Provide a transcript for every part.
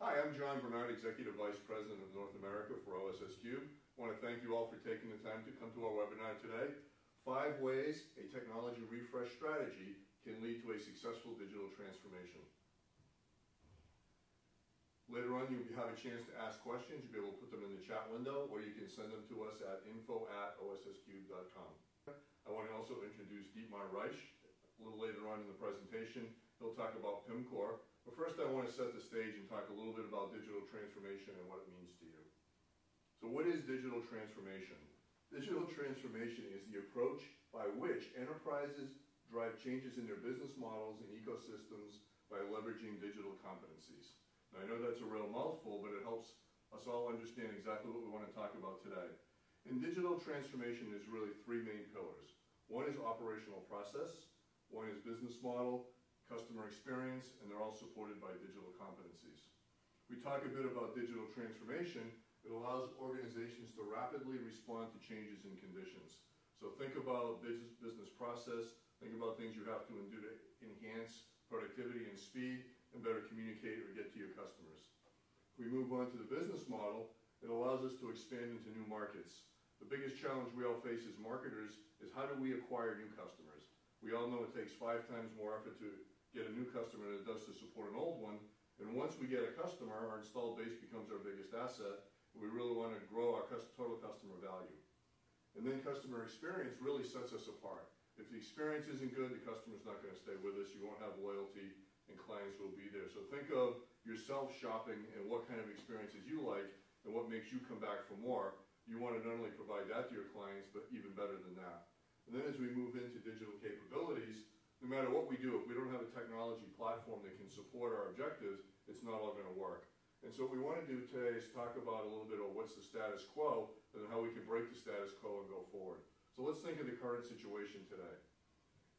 Hi, I'm John Bernard, Executive Vice President of North America for OSSCube. I want to thank you all for taking the time to come to our webinar today. Five ways a technology refresh strategy can lead to a successful digital transformation. Later on, you'll have a chance to ask questions. You'll be able to put them in the chat window, or you can send them to us at info at osscube.com. I want to also introduce Dietmar Rietsch. A little later on in the presentation, he'll talk about Pimcore. But first, I want to set the stage and talk a little bit about digital transformation and what it means to you. So what is digital transformation? Digital transformation is the approach by which enterprises drive changes in their business models and ecosystems by leveraging digital competencies. Now, I know that's a real mouthful, but it helps us all understand exactly what we want to talk about today. And digital transformation, is really three main pillars. One is operational process, one is business model, customer experience, and they're all supported by digital competencies. We talk a bit about digital transformation. It allows organizations to rapidly respond to changes in conditions. So think about business, business process, think about things you have to do to enhance productivity and speed, and better communicate or get to your customers. If we move on to the business model, it allows us to expand into new markets. The biggest challenge we all face as marketers is how do we acquire new customers? We all know it takes five times more effort to get a new customer than it does to support an old one. And once we get a customer, our installed base becomes our biggest asset. We really want to grow our total customer value. And then customer experience really sets us apart. If the experience isn't good, the customer's not going to stay with us. You won't have loyalty and clients will be there. So think of yourself shopping and what kind of experiences you like and what makes you come back for more. You want to not only provide that to your clients, but even better than that. And then as we move into digital capabilities, no matter what we do, if we don't have a technology platform that can support our objectives, it's not all going to work. And so what we want to do today is talk about a little bit of what's the status quo and how we can break the status quo and go forward. So let's think of the current situation today.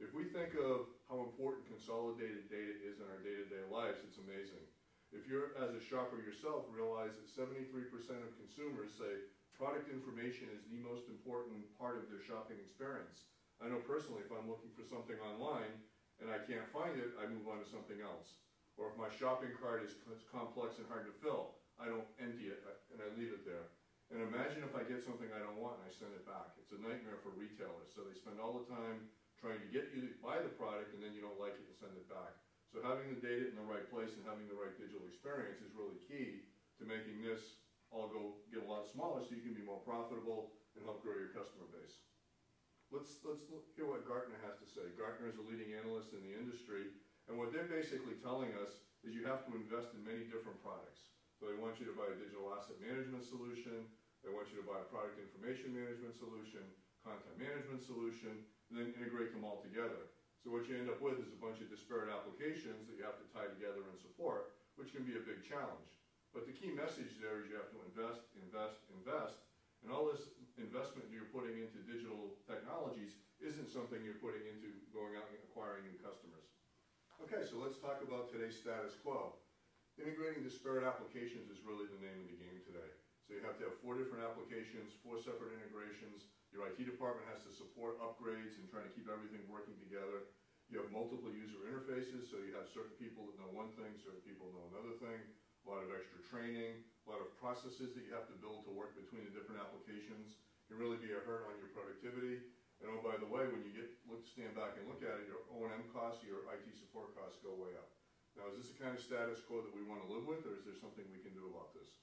If we think of how important consolidated data is in our day-to-day -day lives, it's amazing. If you're, as a shopper yourself, realize that 73% of consumers say product information is the most important part of their shopping experience. I know personally, if I'm looking for something online and I can't find it, I move on to something else. Or if my shopping cart is complex and hard to fill, I don't empty it uh, and I leave it there. And imagine if I get something I don't want and I send it back. It's a nightmare for retailers. So they spend all the time trying to get you to buy the product and then you don't like it and send it back. So having the data in the right place and having the right digital experience is really key to making this all go get a lot smaller so you can be more profitable and help grow your customer base. Let's, let's hear what Gartner has to say. Gartner is a leading analyst in the industry, and what they're basically telling us is you have to invest in many different products. So they want you to buy a digital asset management solution, they want you to buy a product information management solution, content management solution, and then integrate them all together. So what you end up with is a bunch of disparate applications that you have to tie together and support, which can be a big challenge. But the key message there is you have to invest, invest, invest, and all this investment you're putting into digital technologies isn't something you're putting into going out and acquiring new customers. Okay, so let's talk about today's status quo. Integrating disparate applications is really the name of the game today. So you have to have four different applications, four separate integrations, your IT department has to support upgrades and trying to keep everything working together. You have multiple user interfaces, so you have certain people that know one thing, certain people know another thing, a lot of extra training, a lot of processes that you have to build to work between the different applications. Can really be a hurt on your productivity. And oh, by the way, when you get look, stand back and look at it, your O&M costs, your IT support costs go way up. Now, is this the kind of status quo that we want to live with, or is there something we can do about this?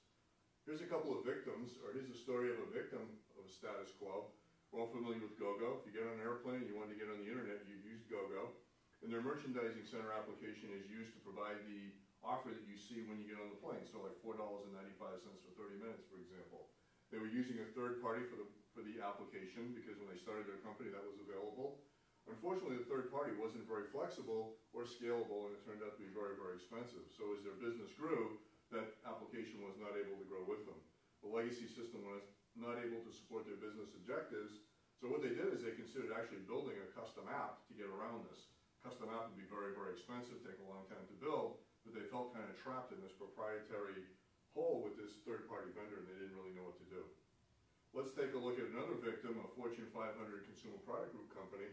Here's a couple of victims, or here's a story of a victim of a status quo. We're all familiar with GoGo. If you get on an airplane and you want to get on the internet, you've used GoGo. And their merchandising center application is used to provide the offer that you see when you get on the plane. So like $4.95 for 30 minutes, for example. They were using a third party for the, for the application because when they started their company that was available. Unfortunately, the third party wasn't very flexible or scalable and it turned out to be very, very expensive. So as their business grew, that application was not able to grow with them. The legacy system was not able to support their business objectives. So what they did is they considered actually building a custom app to get around this. Custom app would be very, very expensive, take a long time to build, but they felt kind of trapped in this proprietary hole with this third-party vendor and they didn't really know what to do. Let's take a look at another victim, a Fortune 500 consumer product group company.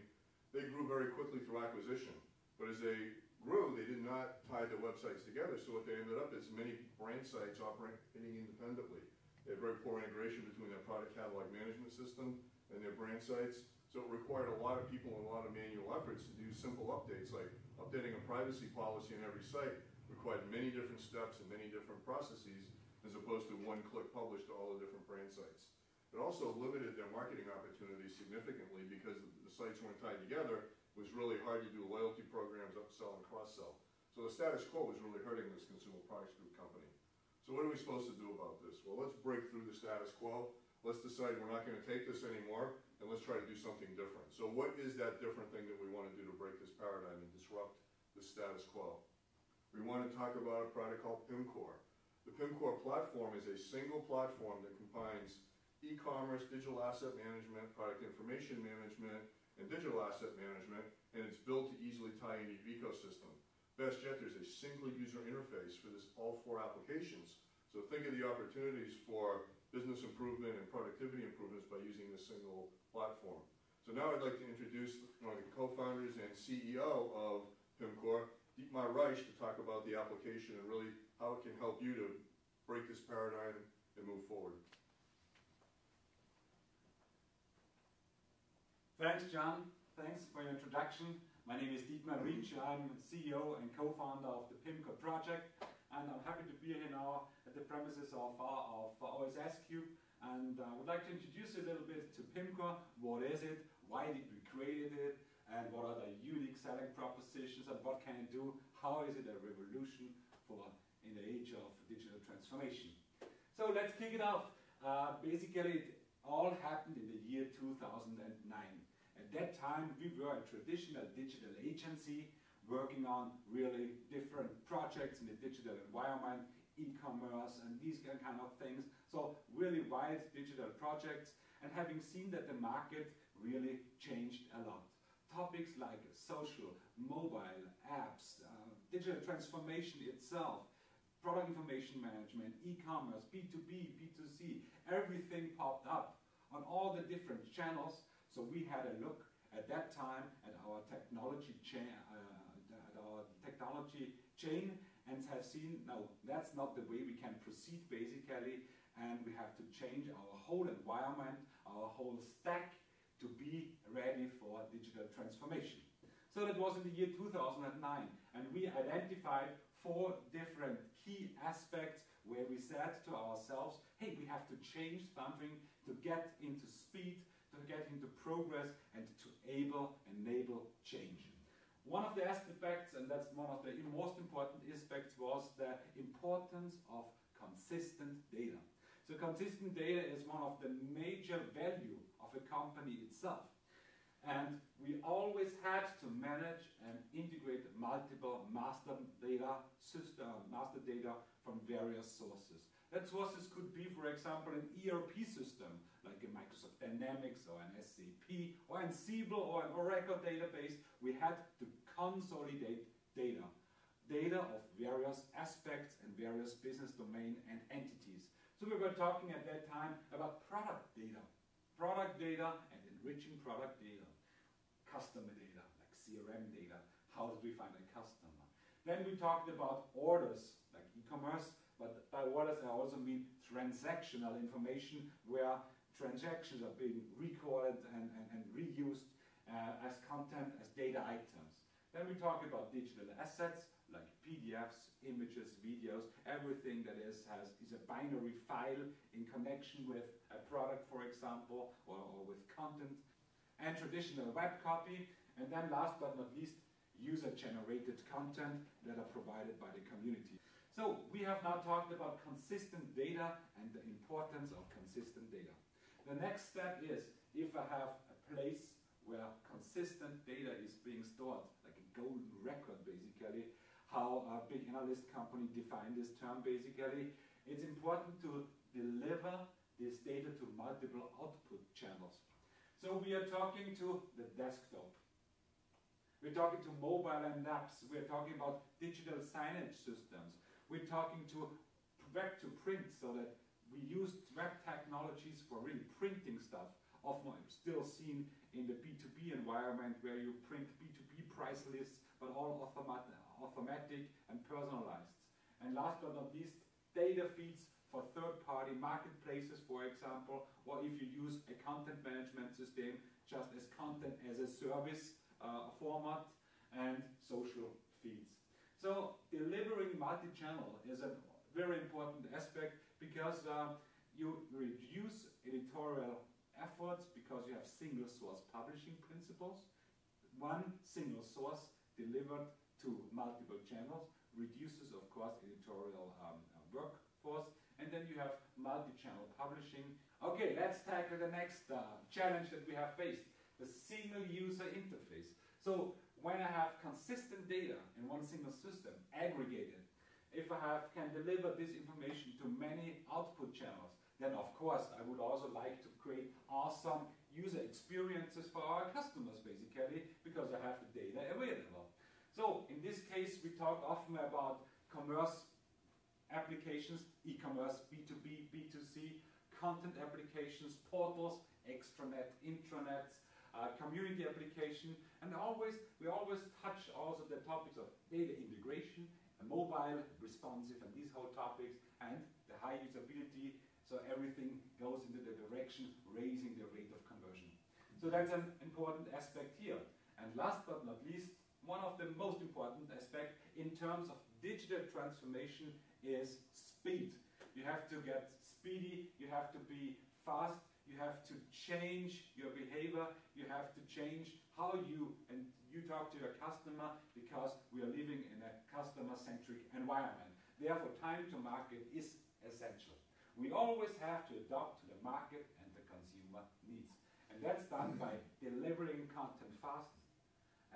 They grew very quickly through acquisition, but as they grew, they did not tie their websites together, so what they ended up is many brand sites operating independently. They had very poor integration between their product catalog management system and their brand sites, so it required a lot of people and a lot of manual efforts to do simple updates, like updating a privacy policy on every site required many different steps and many different processes, as opposed to one-click publish to all the different brand sites. It also limited their marketing opportunities significantly because the sites weren't tied together. It was really hard to do loyalty programs, upsell and cross-sell. So the status quo was really hurting this consumer products group company. So what are we supposed to do about this? Well, let's break through the status quo. Let's decide we're not gonna take this anymore, and let's try to do something different. So what is that different thing that we wanna do to break this paradigm and disrupt the status quo? We wanna talk about a product called Pimcore. The Pimcore platform is a single platform that combines e-commerce, digital asset management, product information management, and digital asset management, and it's built to easily tie into your ecosystem. Best yet, there's a single user interface for this all four applications. So think of the opportunities for business improvement and productivity improvements by using this single platform. So now I'd like to introduce one of the co-founders and CEO of Pimcore, Dietmar Rietsch to talk about the application and really how it can help you to break this paradigm and move forward. Thanks, John. Thanks for your introduction. My name is Dietmar Rietsch. I'm CEO and co-founder of the Pimcore project, and I'm happy to be here now at the premises of, uh, of OSSCube. And I uh, would like to introduce you a little bit to Pimcore. What is it? Why did we create it? And what are the unique selling propositions? And what can it do? How is it a revolution for in the age of digital transformation? So let's kick it off. Uh, basically, it all happened in the year 2009. At that time, we were a traditional digital agency working on really different projects in the digital environment, e-commerce and these kind of things. So really wide digital projects and having seen that the market really changed a lot. Topics like social, mobile, apps, uh, digital transformation itself, product information management, e-commerce, B2B, B2C, everything popped up on all the different channels. So we had a look at that time at our technology chain, uh, at our technology chain, and have seen no, that's not the way we can proceed basically, and we have to change our whole environment, our whole stack to be ready for digital transformation. So that was in the year 2009, and we identified four different key aspects where we said to ourselves, hey, we have to change something to get into speed, to get into progress and to able, enable change. One of the aspects, and that's one of the most important aspects, was the importance of consistent data. So consistent data is one of the major value of a company itself. And we always had to manage and integrate multiple master data system, master data from various sources. That sources could be, for example, an ERP system, like a Microsoft Dynamics or an SAP or an Siebel or an Oracle database. We had to consolidate data. Data of various aspects and various business domain and entities. So we were talking at that time about product data. Product data and enriching product data. Customer data, like CRM data. How did we find a customer? Then we talked about orders, like e-commerce, but by orders I also mean transactional information where transactions are being recorded and, and, and reused uh, as content, as data items. Then we talk about digital assets like PDFs, images, videos, everything that is, has, is a binary file in connection with a product, for example, or, or with content, and traditional web copy. And then last but not least, user-generated content that are provided by the community. So we have now talked about consistent data and the importance of consistent data. The next step is if I have a place where consistent data is being stored, like a golden record basically, how a big analyst company defined this term basically, it's important to deliver this data to multiple output channels. So we are talking to the desktop. We're talking to mobile and apps. We're talking about digital signage systems. We're talking to web to print so that we use web technologies for really printing stuff, often still seen in the B2B environment where you print B2B price lists, but all automatic and personalized. And last but not least, data feeds for third-party marketplaces, for example, or if you use a content management system just as content as a service uh, format and social feeds. So delivering multi-channel is a very important aspect because uh, you reduce editorial efforts because you have single source publishing principles. One single source delivered to multiple channels reduces, of course, editorial um, uh, workforce. And then you have multi-channel publishing. Okay, let's tackle the next uh, challenge that we have faced, the single user interface. So when I have consistent data in one single system, aggregated, if I have, can deliver this information to many output channels, then of course I would also like to create awesome user experiences for our customers basically because I have the data available. So in this case we talk often about commerce applications, e-commerce, B2B, B2C, content applications, portals, extranet, intranets, uh, community application, and always we always touch also the topics of data integration, mobile, responsive, and these whole topics, and the high usability, so everything goes into the direction raising the rate of conversion. So that's an important aspect here. And last but not least, one of the most important aspects in terms of digital transformation is speed. You have to get speedy, you have to be fast, you have to change your behavior, you have to change how you and you talk to your customer because we are living in a customer-centric environment. Therefore, time to market is essential. We always have to adapt to the market and the consumer needs. And that's done by delivering content fast,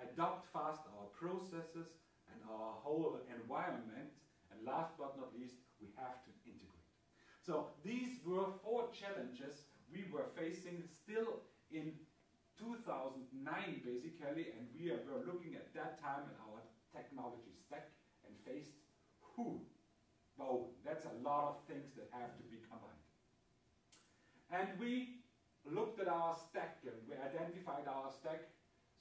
adopt fast our processes and our whole environment, and last but not least, we have to integrate. So these were four challenges we were facing still in 2009 basically, and we were looking at that time at our technology stack and faced who? Wow, that's a lot of things that have to be combined. And we looked at our stack and we identified our stack.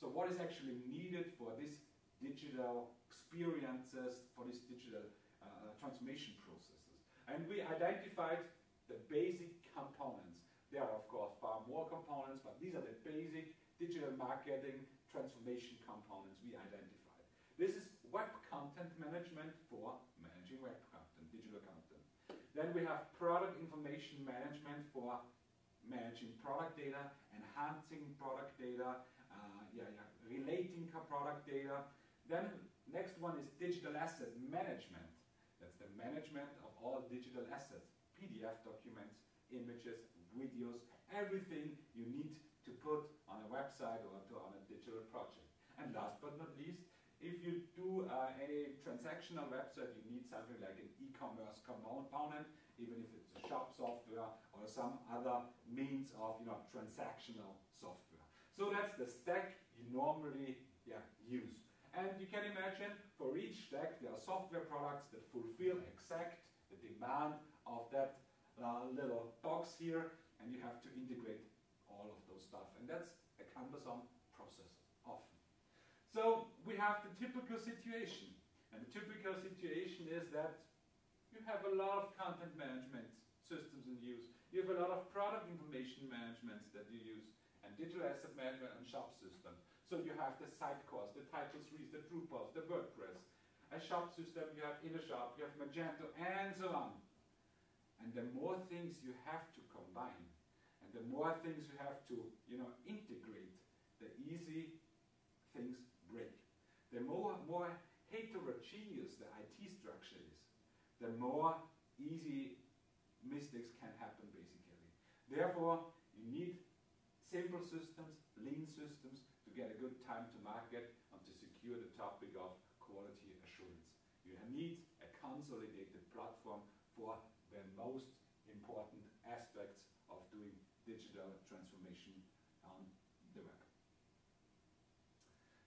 So what is actually needed for this digital experiences, for this digital uh, transformation processes. And we identified the basic components. There are, of course, far more components, but these are the basic digital marketing transformation components we identified. This is web content management for managing web content, digital content. Then we have product information management for managing product data, enhancing product data, uh, yeah, yeah, relating product data. Then next one is digital asset management. That's the management of all digital assets, PDF documents, images, videos, everything you need to put on a website or to, on a digital project. And last but not least, if you do uh, a transactional website, you need something like an e-commerce component, even if it's a shop software or some other means of you know transactional software. So that's the stack you normally yeah, use. And you can imagine for each stack there are software products that fulfill exact the demand of that uh, little box here and you have to integrate all of those stuff. And that's a cumbersome process often. So we have the typical situation. And the typical situation is that you have a lot of content management systems in use. You have a lot of product information management that you use, and digital asset management and shop system. So you have the Sitecores, the title series, the Drupal, the WordPress. A shop system, you have Intershop, you have Magento, and so on. And the more things you have to combine, and the more things you have to, you know, integrate, the easy things break. The more, more heterogeneous the IT structure is, the more easy mistakes can happen, basically. Therefore, you need simple systems, lean systems, to get a good time to market and to secure the topic of quality assurance. You need a consolidated platform for the most important aspects of doing digital transformation on the web.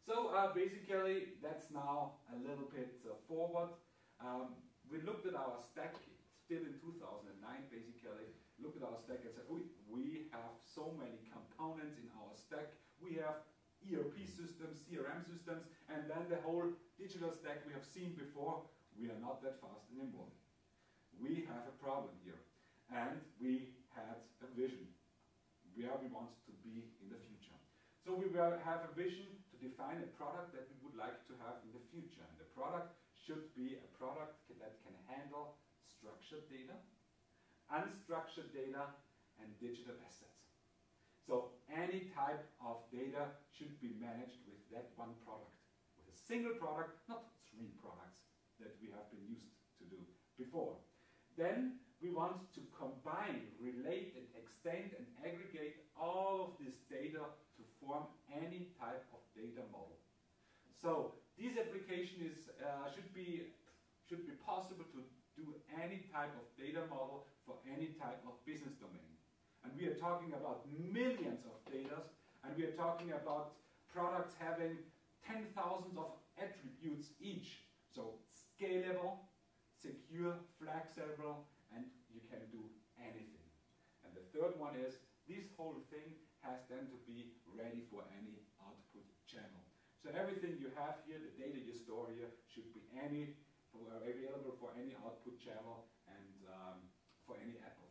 So uh, basically, that's now a little bit uh, forward. Um, we looked at our stack still in 2009, basically, looked at our stack and said, we, we have so many components in our stack. We have ERP systems, CRM systems, and then the whole digital stack we have seen before, we are not that fast anymore. We have a problem here. And we had a vision where we want to be in the future. So we will have a vision to define a product that we would like to have in the future. And the product should be a product that can handle structured data, unstructured data, and digital assets. So any type of data should be managed with that one product. With a single product, not three products that we have been used to do before. Then we want to combine, relate, and extend and aggregate all of this data to form any type of data model. So this application is, uh, should, be, should be possible to do any type of data model for any type of business domain. And we are talking about millions of data, and we are talking about products having 10,000 of attributes each. So scalable, secure, flexible, and you can do anything. And the third one is this whole thing has then to be ready for any output channel. So everything you have here, the data you store here, should be any available for any output channel and um, for any app.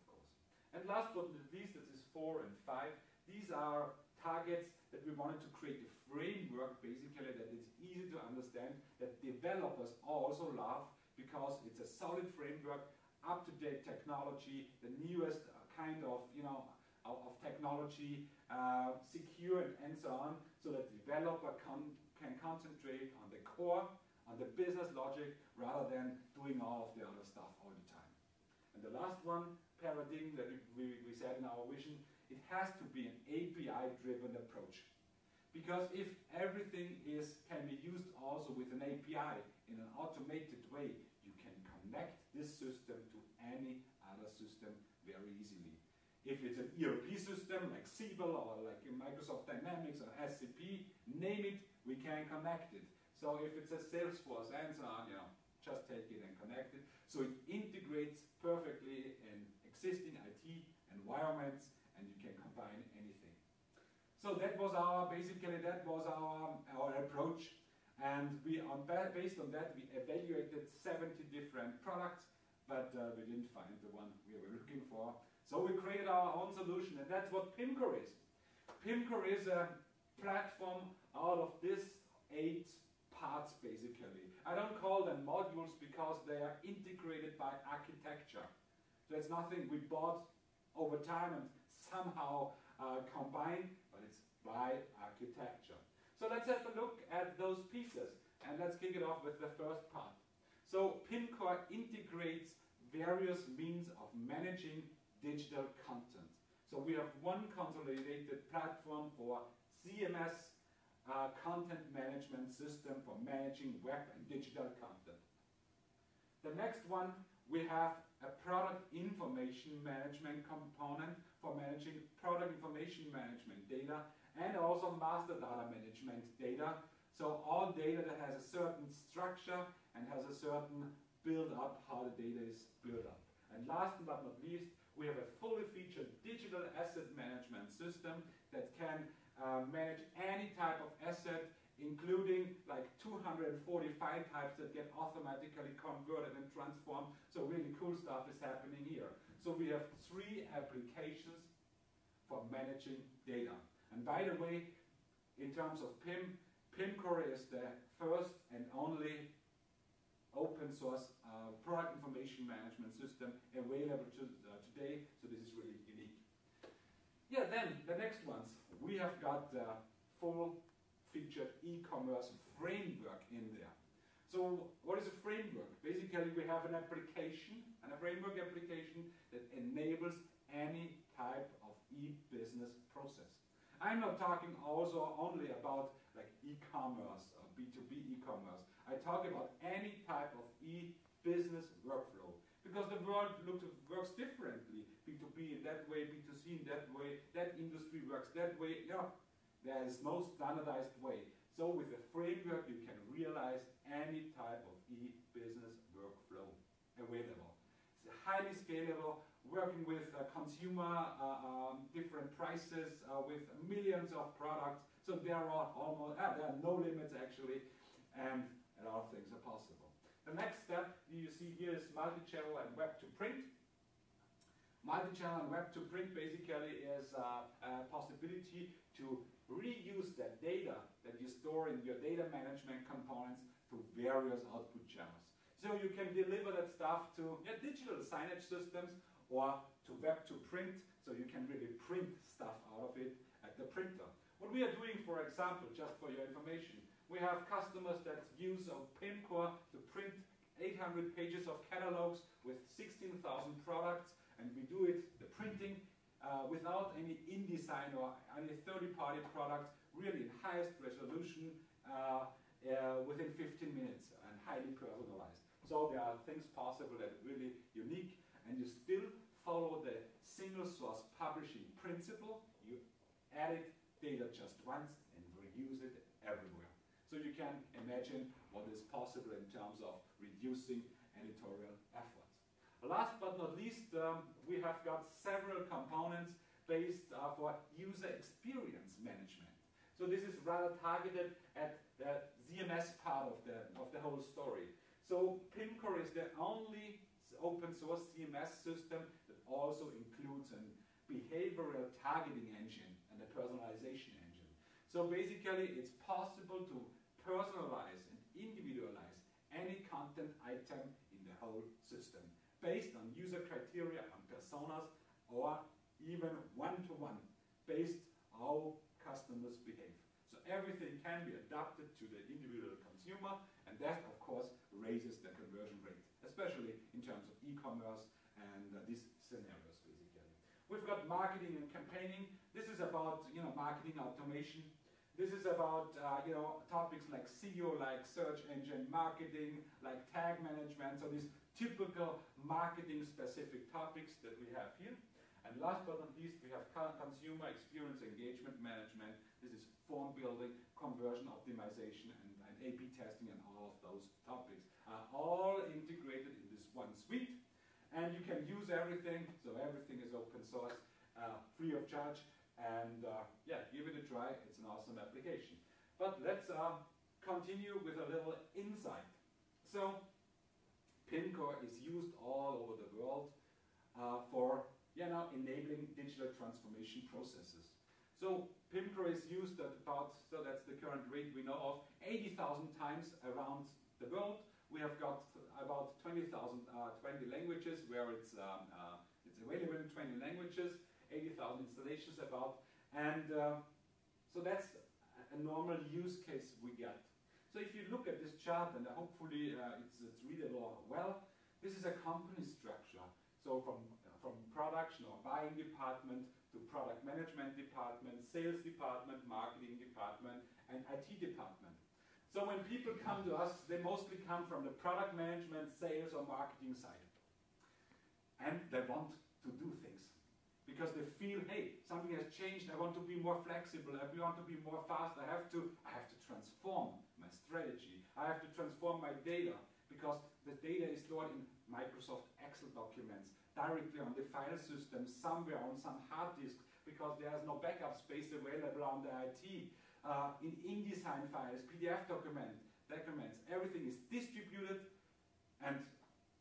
And last but not least, this is four and five. These are targets that we wanted to create a framework, basically, that is easy to understand, that developers also love, because it's a solid framework, up-to-date technology, the newest kind of, you know, of, technology, uh, secure and, and so on, so that developer can, can concentrate on the core, on the business logic, rather than doing all of the other stuff all the time. And the last one, paradigm that we, we said in our vision, it has to be an API-driven approach. Because if everything is, can be used also with an API in an automated way, you can connect this system to any other system very easily. If it's an ERP system like Siebel or like Microsoft Dynamics or SAP, name it, we can connect it. So if it's a Salesforce and so on, you know, just take it and connect it. So it integrates perfectly in existing IT environments and you can combine anything. So that was our, basically that was our, our approach. And we, on, based on that, we evaluated 70 different products, but uh, we didn't find the one we were looking for. So we created our own solution, and that's what Pimcore is. Pimcore is a platform out of these eight parts, basically. I don't call them modules because they are integrated by architecture. It's nothing we bought over time and somehow uh, combined, but it's by architecture. So let's have a look at those pieces, and let's kick it off with the first part. So Pimcore integrates various means of managing digital content. So we have one consolidated platform for CMS uh, content management system for managing web and digital content. The next one, we have a product information management component for managing product information management data and also master data management data. So all data that has a certain structure and has a certain build up, how the data is built up. And last but not least, we have a fully featured digital asset management system that can uh, manage any type of asset, including like 245 types that get automatically converted and transformed. So really cool stuff is happening here. So we have three applications for managing data. And by the way, in terms of PIM, Pimcore is the first and only open source uh, product information management system available to, uh, today, so this is really unique. Yeah, then the next ones. We have got the full featured e-commerce framework in there. So what is a framework? Basically, we have an application, and a framework application that enables any type of e-business process. I'm not talking also only about like e-commerce uh, or B2B e-commerce. I talk about any type of e-business workflow because the world looks, works differently. B2B in that way, B2C in that way, that industry works that way. Yeah, there is no standardized way. So with a framework, you can realize any type of e-business workflow available. It's highly scalable, working with uh, consumer uh, um, different prices, uh, with millions of products. So there are almost, ah, there are no limits actually. And a lot of things are possible. The next step you see here is multi-channel and web to print. Multi-channel and web to print basically is uh, a possibility to reuse that data that you store in your data management components to various output channels. So you can deliver that stuff to yeah, digital signage systems or to web to print, so you can really print stuff out of it at the printer. What we are doing, for example, just for your information, we have customers that use our Pimcore to print 800 pages of catalogs with 16,000 products, and we do it, the printing, uh, without any InDesign or any third-party products, really in highest resolution uh, uh, within 15 minutes and highly personalized. So there are things possible that are really unique, and you still follow the single source publishing principle. You edit data just once and reuse it everywhere. So you can imagine what is possible in terms of reducing editorial efforts. Last but not least, um, we have got several components based uh, for user experience management. So this is rather targeted at the ZMS part of the, of the whole story. So Pimcore is the only open source CMS system that also includes a behavioral targeting engine and a personalization engine. So basically it's possible to personalize and individualize any content item in the whole system based on user criteria and personas or even one-to-one -one based how customers behave. So everything can be adapted to the individual consumer and that of course raises the conversion rate, especially in terms of e-commerce and uh, these scenarios basically. We've got marketing and campaigning. This is about you know marketing automation. This is about uh, you know topics like SEO, like search engine marketing, like tag management. So these typical marketing specific topics that we have here. And last but not least, we have consumer experience engagement management. This is form building, conversion optimization, and, and A-B testing, and all of those topics are all integrated in this one suite. And you can use everything, so everything is open source, uh, free of charge. And uh, yeah, give it a try. It's an awesome application. But let's uh, continue with a little insight. So Pimcore is used all over the world uh, for you know, enabling digital transformation processes. So Pimcore is used at about, so that's the current rate we know of, 80,000 times around the world. We have got about 20,000, uh, 20 languages where it's, um, uh, it's available in 20 languages, 80,000 installations about, and uh, so that's a normal use case we get. So if you look at this chart, and hopefully uh, it's, it's readable well, this is a company structure. So from from production or buying department to product management department, sales department, marketing department, and IT department. So when people come to us, they mostly come from the product management, sales, or marketing side. And they want to do things because they feel, hey, something has changed. I want to be more flexible. I want to be more fast. I have to, I have to transform strategy. I have to transform my data because the data is stored in Microsoft Excel documents directly on the file system somewhere on some hard disk because there is no backup space available on the IT. Uh, in InDesign files, PDF document, documents, everything is distributed and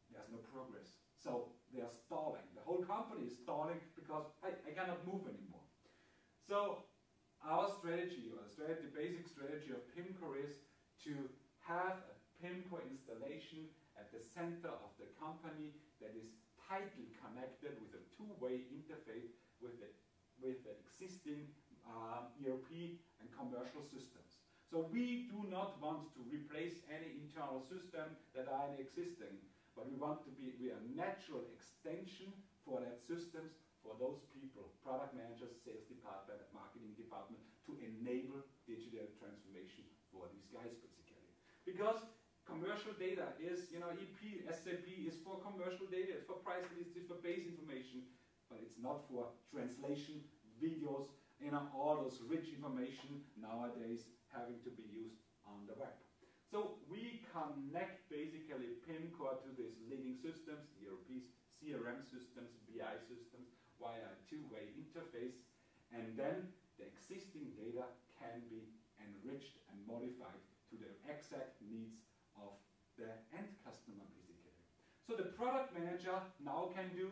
there's no progress. So they are stalling. The whole company is stalling because I, I cannot move anymore. So our strategy, or the, strategy, the basic strategy of Pimcore is to have a Pimcore installation at the center of the company that is tightly connected with a two-way interface with the, with the existing um, ERP and commercial systems. So we do not want to replace any internal system that are existing, but we want to be we are a natural extension for that systems for those people, product managers, sales department, marketing department, to enable digital transformation for these guys basically. Because commercial data is, you know, EP, SAP is for commercial data, it's for price lists, it's for base information, but it's not for translation, videos, you know, all those rich information nowadays having to be used on the web. So we connect basically Pimcore to these leading systems, ERPs, CRM systems, BI systems, via a two-way interface, and then the existing data can be enriched modified to the exact needs of the end customer basically. So the product manager now can do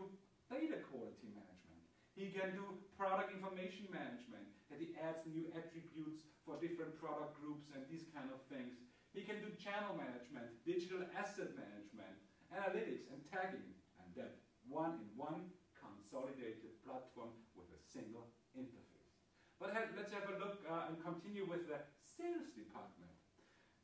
data quality management. He can do product information management, that he adds new attributes for different product groups and these kind of things. He can do channel management, digital asset management, analytics and tagging, and that one in one consolidated platform with a single interface. But let's have a look uh, and continue with the sales department.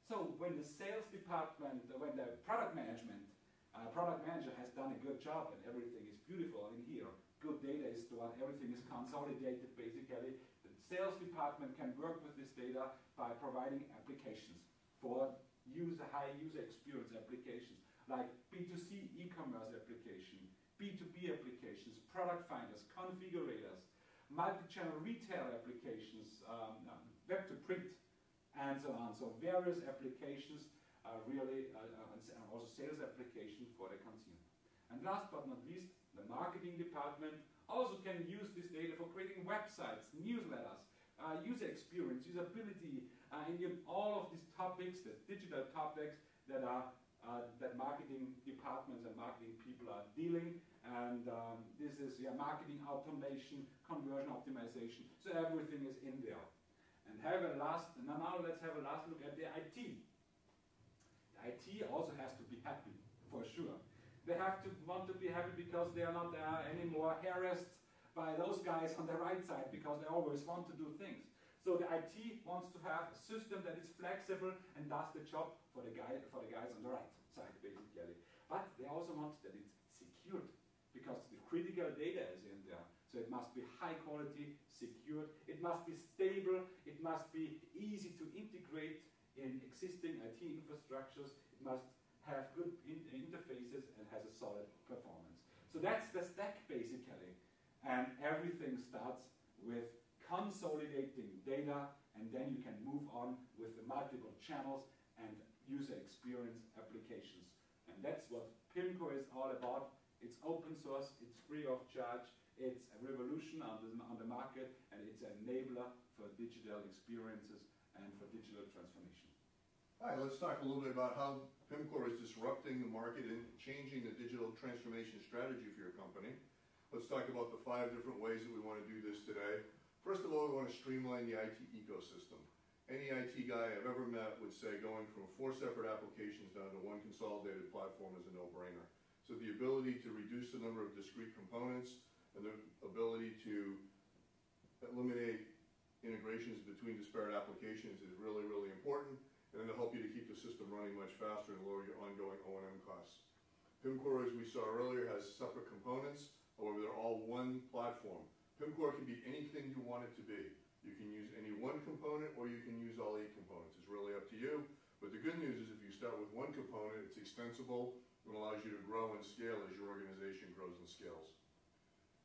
So when the sales department, uh, when the product management, uh, product manager has done a good job and everything is beautiful in here, good data is stored, everything is consolidated basically, the sales department can work with this data by providing applications for user, high user experience applications, like B2C e-commerce application, B2B applications, product finders, configurators, multi-channel retail applications, um, web to print, and so on. So various applications are really, uh, uh and also sales applications for the consumer. And last but not least, the marketing department also can use this data for creating websites, newsletters, uh, user experience, usability, uh, in all of these topics, the digital topics that are uh, that marketing departments and marketing people are dealing. And um, this is yeah, marketing automation, conversion optimization. So everything is in there and have a last, now, now let's have a last look at the IT. The IT also has to be happy, for sure. They have to want to be happy because they are not uh, anymore harassed by those guys on the right side because they always want to do things. So the IT wants to have a system that is flexible and does the job for the guy for the guys on the right side, basically. But they also want that it's secured because the critical data is in there. It must be high quality, secured, it must be stable, it must be easy to integrate in existing IT infrastructures, it must have good in uh, interfaces and has a solid performance. So that's the stack basically. And everything starts with consolidating data and then you can move on with the multiple channels and user experience applications. And that's what Pimcore is all about. It's open source, it's free of charge, it's a revolution on the, on the market and it's an enabler for digital experiences and for digital transformation. Right, let's talk a little bit about how Pimcore is disrupting the market and changing the digital transformation strategy for your company. Let's talk about the five different ways that we want to do this today. First of all, we want to streamline the IT ecosystem. Any IT guy I've ever met would say going from four separate applications down to one consolidated platform is a no-brainer. So the ability to reduce the number of discrete components, and the ability to eliminate integrations between disparate applications is really, really important, and it'll help you to keep the system running much faster and lower your ongoing O&M costs. Pimcore, as we saw earlier, has separate components, however, they're all one platform. Pimcore can be anything you want it to be. You can use any one component or you can use all eight components. It's really up to you. But the good news is if you start with one component, it's extensible and allows you to grow and scale as your organization grows and scales.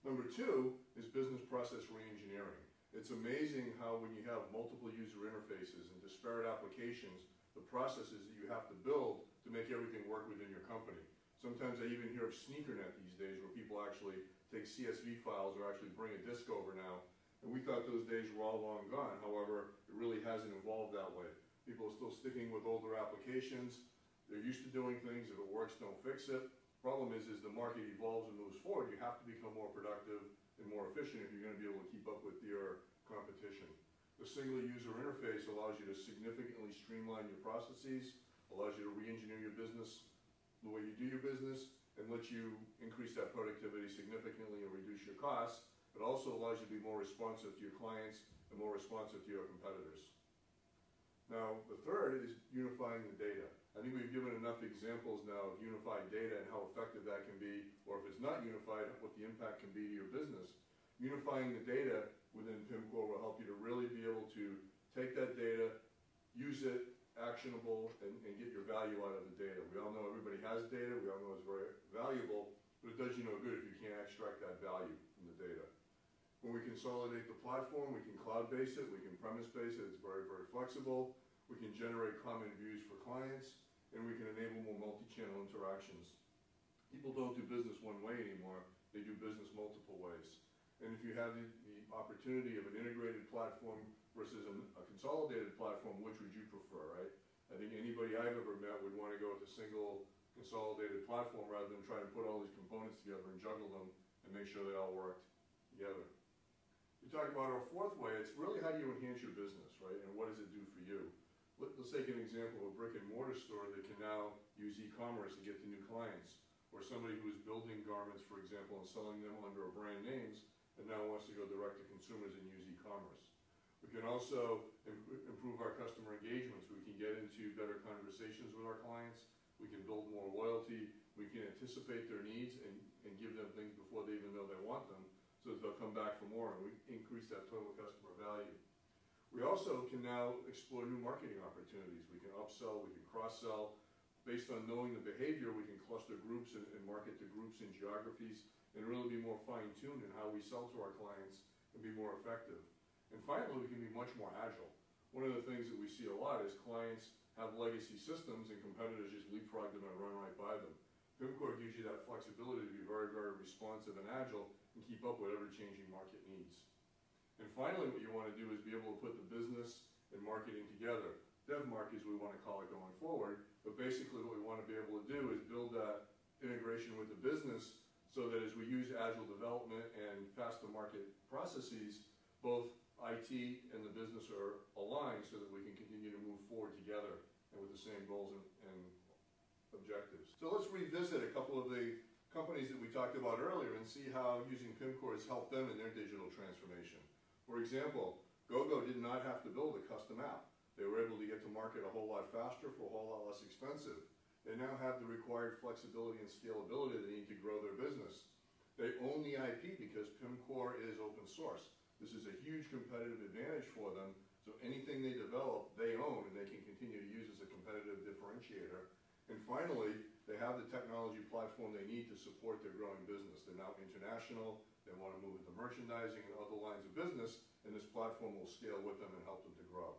Number two is business process reengineering. It's amazing how when you have multiple user interfaces and disparate applications, the processes that you have to build to make everything work within your company. Sometimes I even hear of SneakerNet these days where people actually take CSV files or actually bring a disk over now. And we thought those days were all long gone. However, it really hasn't evolved that way. People are still sticking with older applications. They're used to doing things. If it works, don't fix it. Problem is, as the market evolves and moves forward, you have to become more productive and more efficient if you're going to be able to keep up with your competition. The single user interface allows you to significantly streamline your processes, allows you to re-engineer your business, the way you do your business, and lets you increase that productivity significantly and reduce your costs. It also allows you to be more responsive to your clients and more responsive to your competitors. Now, the third is unifying the data. I think we've given enough examples now of unified data and how effective that can be, or if it's not unified, what the impact can be to your business. Unifying the data within Pimcore will help you to really be able to take that data, use it, actionable, and, and get your value out of the data. We all know everybody has data, we all know it's very valuable, but it does you no good if you can't extract that value from the data. When we consolidate the platform, we can cloud base it, we can premise base it, it's very, very flexible. We can generate common views for clients, and we can enable more multi-channel interactions. People don't do business one way anymore, they do business multiple ways. And if you have the, the opportunity of an integrated platform versus a, a consolidated platform, which would you prefer, right? I think anybody I've ever met would wanna go with a single consolidated platform rather than try to put all these components together and juggle them and make sure they all worked together. We talk about our fourth way, it's really how do you enhance your business, right? And what does it do for you? Let, let's take an example of a brick and mortar store that can now use e-commerce to get to new clients. Or somebody who is building garments, for example, and selling them under brand names and now wants to go direct to consumers and use e-commerce. We can also im- improve our customer engagements. We can get into better conversations with our clients. We can build more loyalty. We can anticipate their needs and, and give them things before they even know they want them so that they'll come back for more and we increase that total customer value. We also can now explore new marketing opportunities. We can upsell, we can cross-sell. Based on knowing the behavior, we can cluster groups and, and market to groups and geographies and really be more fine-tuned in how we sell to our clients and be more effective. And finally, we can be much more agile. One of the things that we see a lot is clients have legacy systems and competitors just leapfrog them and run right by them. Pimcore gives you that flexibility to be very, very responsive and agile and keep up with ever-changing market needs. And finally, what you want to do is be able to put the business and marketing together. DevMark is we want to call it going forward, but basically what we want to be able to do is build that integration with the business so that as we use agile development and faster market processes, both IT and the business are aligned so that we can continue to move forward together and with the same goals and, and objectives. So let's revisit a couple of the companies that we talked about earlier and see how using Pimcore has helped them in their digital transformation. For example, GoGo did not have to build a custom app. They were able to get to market a whole lot faster for a whole lot less expensive. They now have the required flexibility and scalability they need to grow their business. They own the IP because Pimcore is open source. This is a huge competitive advantage for them. So anything they develop, they own and they can continue to use as a competitive differentiator. And finally, they have the technology platform they need to support their growing business. They're now international. They want to move into merchandising and other lines of business, and this platform will scale with them and help them to grow.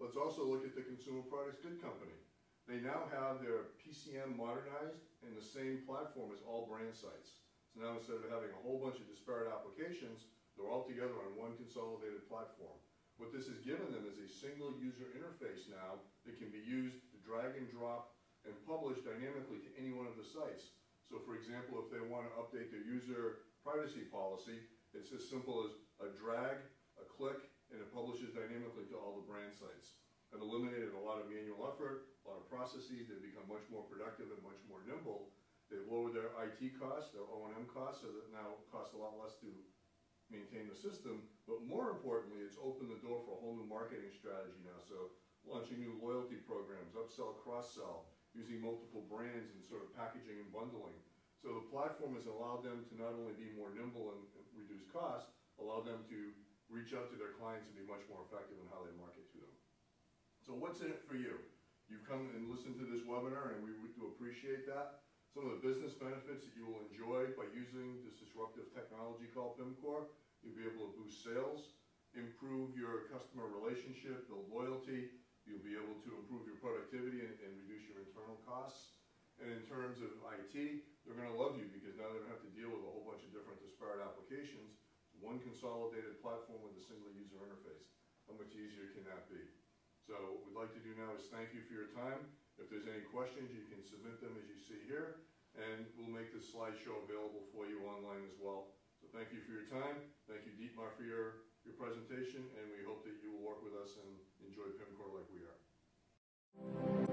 Let's also look at the Consumer Products Good Company. They now have their PCM modernized in the same platform as all brand sites. So now instead of having a whole bunch of disparate applications, they're all together on one consolidated platform. What this has given them is a single user interface now that can be used to drag and drop and publish dynamically to any one of the sites. So for example, if they want to update their user privacy policy, it's as simple as a drag, a click, and it publishes dynamically to all the brand sites. It eliminated a lot of manual effort, a lot of processes, they've become much more productive and much more nimble. They've lowered their IT costs, their O&M costs, so that now it costs a lot less to maintain the system, but more importantly, it's opened the door for a whole new marketing strategy now. So launching new loyalty programs, upsell, cross-sell, using multiple brands and sort of packaging and bundling. So the platform has allowed them to not only be more nimble and reduce costs, allow them to reach out to their clients and be much more effective in how they market to them. So what's in it for you? You've come and listened to this webinar and we we do appreciate that. Some of the business benefits that you will enjoy by using this disruptive technology called Pimcore You'll be able to boost sales, improve your customer relationship, build loyalty. You'll be able to improve your productivity and, and reduce your internal costs. And in terms of IT, they're going to love you because now they don't have to deal with a whole bunch of different disparate applications. One consolidated platform with a single user interface. How much easier can that be? So what we'd like to do now is thank you for your time. If there's any questions, you can submit them as you see here, and we'll make this slideshow available for you online as well. So thank you for your time. Thank you, Dietmar, for your, your presentation, and we hope that you will work with us and enjoy Pimcore like we are.